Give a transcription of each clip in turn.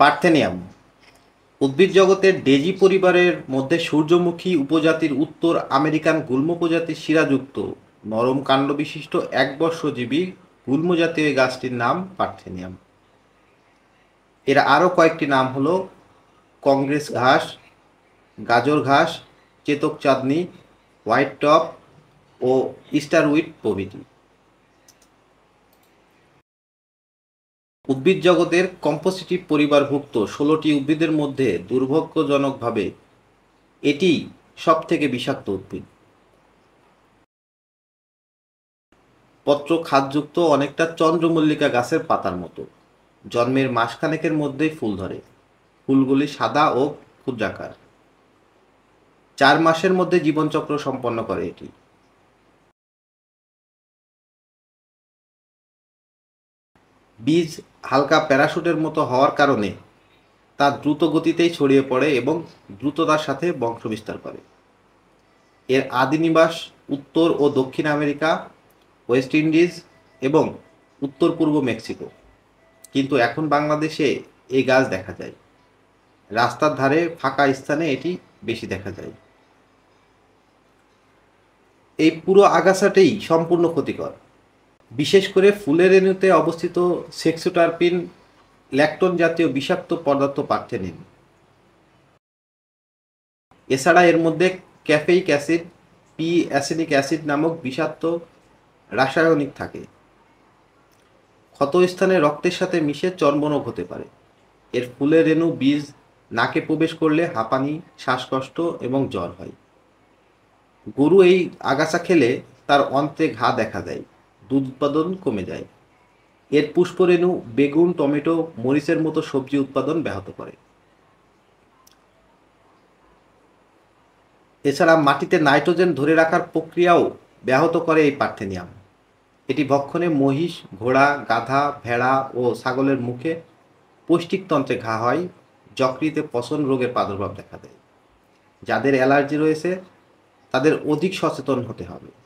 Parthenium. উদ্ভিদ জগতের daisy পরিবারের মধ্যে সূর্যমুখী উপজাতির উত্তর আমেরিকান গুল্ম প্রজাতির শিরাযুক্ত। নরম কাণ্ড বিশিষ্ট একবর্ষজীবী গুল্ম জাতীয় গাছটির নাম পার্থেনিয়াম। এর আরও কয়েকটি নাম হলো কংগ্রেস ঘাস, গাজর ঘাস, চেতক চাঁদনি, হোয়াইট টপ ও ইস্টারউইড প্রভৃতি। উদ্ভিদ জগতের কম্পোসিটিভ পরিবারভুক্ত ষোলোটি উদ্ভিদের মধ্যে দুর্ভাগ্যজনকভাবে এটি সব থেকে বিষাক্ত উদ্ভিদ। পত্র খাদযুক্ত অনেকটা চন্দ্রমল্লিকা গাছের পাতার মতো। জন্মের মাসখানেকের মধ্যেই ফুল ধরে। ফুলগুলি সাদা ও ক্ষুদ্রাকার। চার মাসের মধ্যে জীবনচক্র সম্পন্ন করে এটি। বীজ হালকা প্যারাশুটের মতো হওয়ার কারণে তা দ্রুত গতিতেই ছড়িয়ে পড়ে এবং দ্রুততার সাথে বংশবিস্তার করে। এর আদি নিবাস উত্তর ও দক্ষিণ আমেরিকা, ওয়েস্ট ইন্ডিজ এবং উত্তর পূর্ব মেক্সিকো। কিন্তু এখন বাংলাদেশে এই গাছ দেখা যায়। রাস্তার ধারে ফাঁকা স্থানে এটি বেশি দেখা যায়। এই পুরো আগাছাটাই সম্পূর্ণ ক্ষতিকর। বিশেষ করে ফুলের রেণুতে অবস্থিত সেক্সোটারপিন ল্যাকটন জাতীয় বিষাক্ত পদার্থ পাঠ্যে নিন। এছাড়া এর মধ্যে caffeic acid, P acidic acid নামক বিষাক্ত রাসায়নিক থাকে। ক্ষতস্থানে রক্তের সাথে মিশে চর্মরোগ হতে পারে। এর ফুলের রেণু বীজ নাকে প্রবেশ করলে হাঁপানি, শ্বাসকষ্ট এবং জ্বর হয়। গরু এই আগাছা খেলে তার অন্তে ঘা দেখা দেয়। দুধ উৎপাদন কমে যায়। এর পুষ্পরেণু, বেগুন, টমেটো, মরিচের মতো সবজি উৎপাদন ব্যাহত করে। এছাড়া মাটিতে নাইট্রোজেন ধরে রাখার প্রক্রিয়াও ব্যাহত করে এই পার্থেনিয়াম। এটি ভক্ষণে মহিষ, ঘোড়া, গাধা, ভেড়া ও ছাগলের মুখে পৌষ্টিকতন্ত্রে ঘা হয়, যকৃতে পচন রোগের প্রাদুর্ভাব দেখা দেয়। যাদের অ্যালার্জি রয়েছে, তাদের অধিক সচেতন হতে হবে।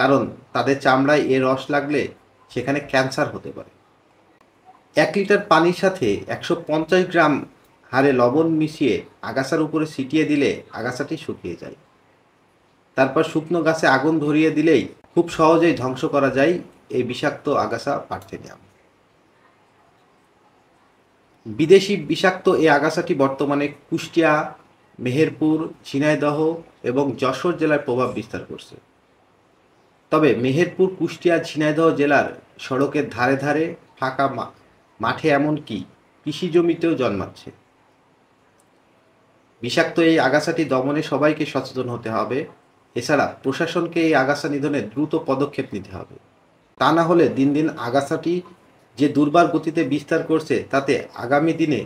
কারণ তাদের চামড়ায় এ রস লাগলে সেখানে ক্যান্সার হতে পারে। এক লিটার পানির সাথে একশো পঞ্চাশ গ্রাম হারে লবণ মিশিয়ে আগাছার উপরে ছিটিয়ে দিলে আগাছাটি শুকিয়ে যায়। তারপর শুকনো গাছে আগুন ধরিয়ে দিলেই খুব সহজেই ধ্বংস করা যায় এই বিষাক্ত আগাছা পার্থেনিয়াম। বিদেশি বিষাক্ত এই আগাছাটি বর্তমানে কুষ্টিয়া, মেহেরপুর, ঝিনাইদহ এবং যশোর জেলায় প্রভাব বিস্তার করছে। তবে মেহেরপুর, কুষ্টিয়া, ঝিনাইদহ জেলার সড়কের ধারে ধারে ফাঁকা মাঠে এমনকি কৃষি জমিতেও জন্মাচ্ছে? বিষাক্ত এই আগাছাটি দমনে সবাইকে সচেতন হতে হবে। এছাড়া প্রশাসনকে এই আগাছা নিধনে দ্রুত পদক্ষেপ নিতে হবে। তা না হলে দিন দিন আগাছাটি যে দুর্বার গতিতে বিস্তার করছে, তাতে আগামী দিনে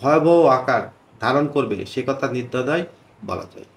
ভয়াবহ আকার ধারণ করবে, সে কথা নির্দ্বিধায় বলা যায়।